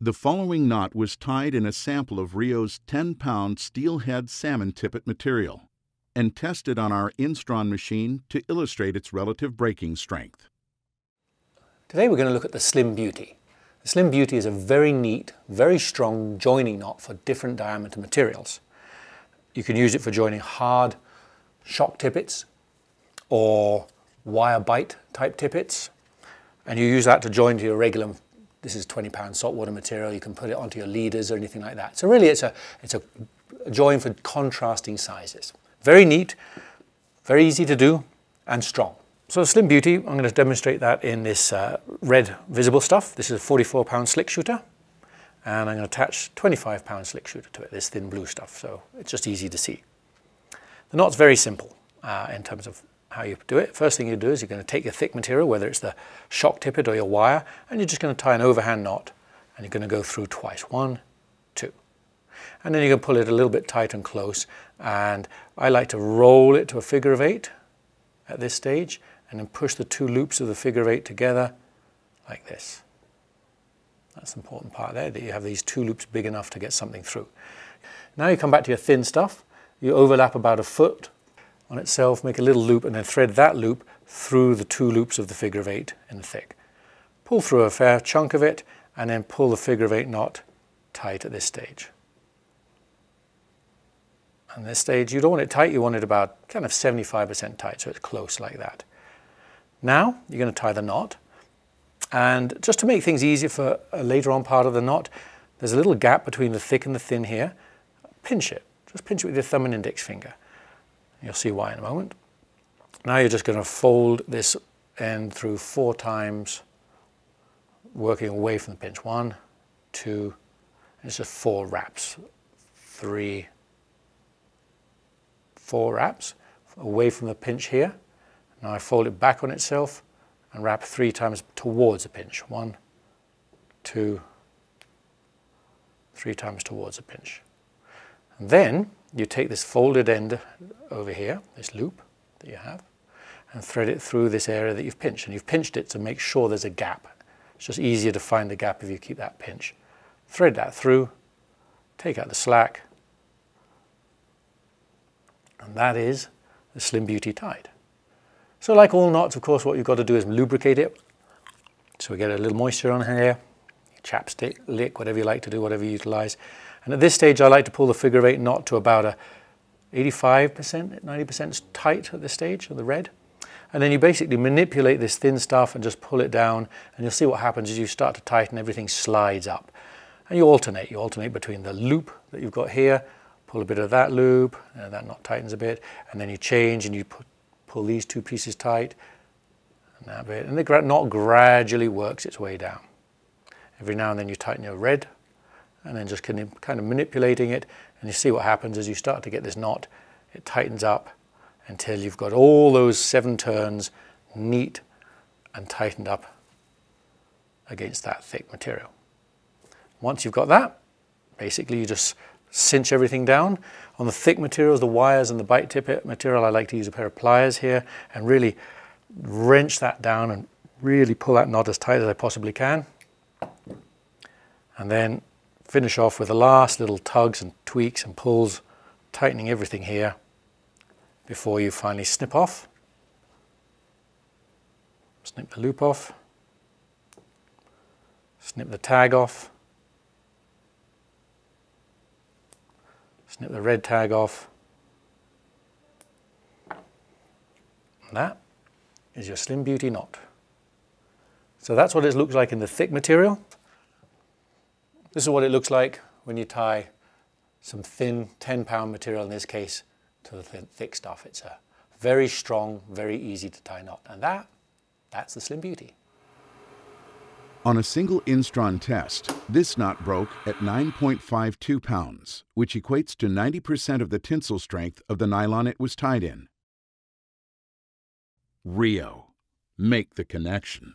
The following knot was tied in a sample of Rio's 10-pound steelhead salmon tippet material and tested on our Instron machine to illustrate its relative breaking strength. Today we're going to look at the Slim Beauty. The Slim Beauty is a very neat, very strong joining knot for different diameter materials. You can use it for joining hard shock tippets or wire bite type tippets and you use that to join to your regular this is 20 pound saltwater material you can put it onto your leaders or anything like that. So really it's a it's a join for contrasting sizes. Very neat very easy to do and strong. So slim beauty i'm going to demonstrate that in this uh, red visible stuff. This is a 44 pound slick shooter and i'm going to attach 25 pound slick shooter to it this thin blue stuff. So it's just easy to see. The knot's very simple uh, in terms of how you do it. First thing you do is you're going to take your thick material, whether it's the shock tippet or your wire, and you're just going to tie an overhand knot and you're going to go through twice. One, two. And then you can pull it a little bit tight and close. And I like to roll it to a figure of eight at this stage and then push the two loops of the figure of eight together like this. That's the important part there, that you have these two loops big enough to get something through. Now you come back to your thin stuff. You overlap about a foot on itself, make a little loop and then thread that loop through the two loops of the figure of eight in the thick. Pull through a fair chunk of it and then pull the figure of eight knot tight at this stage. And this stage, you don't want it tight, you want it about kind of 75% tight, so it's close like that. Now, you're going to tie the knot. And just to make things easier for a later on part of the knot, there's a little gap between the thick and the thin here. Pinch it. Just pinch it with your thumb and index finger. You'll see why in a moment. Now you're just going to fold this end through four times, working away from the pinch. One, two, it's just four wraps. Three, four wraps away from the pinch here. Now I fold it back on itself and wrap three times towards the pinch. One, two, three times towards the pinch. Then you take this folded end over here, this loop that you have, and thread it through this area that you've pinched. And you've pinched it to make sure there's a gap. It's just easier to find the gap if you keep that pinch. Thread that through, take out the slack, and that is the Slim Beauty tied. So like all knots, of course, what you've got to do is lubricate it. So we get a little moisture on here, chapstick, lick, whatever you like to do, whatever you utilize. And at this stage, I like to pull the figure of eight knot to about a 85%, 90% tight at this stage of the red. And then you basically manipulate this thin stuff and just pull it down. And you'll see what happens as you start to tighten, everything slides up. And you alternate. You alternate between the loop that you've got here, pull a bit of that loop, and that knot tightens a bit. And then you change and you put, pull these two pieces tight, and that bit. And the knot gradually works its way down. Every now and then you tighten your red and then just kind of manipulating it and you see what happens as you start to get this knot it tightens up until you've got all those seven turns neat and tightened up against that thick material. Once you've got that, basically you just cinch everything down. On the thick materials, the wires and the bite tip material, I like to use a pair of pliers here and really wrench that down and really pull that knot as tight as I possibly can. And then finish off with the last little tugs and tweaks and pulls, tightening everything here before you finally snip off. Snip the loop off, snip the tag off, snip the red tag off. And that is your Slim Beauty knot. So that's what it looks like in the thick material. This is what it looks like when you tie some thin 10 pound material in this case to the thin, thick stuff. It's a very strong, very easy to tie knot. And that, that's the Slim Beauty. On a single Instron test, this knot broke at 9.52 pounds, which equates to 90% of the tensile strength of the nylon it was tied in. Rio. Make the connection.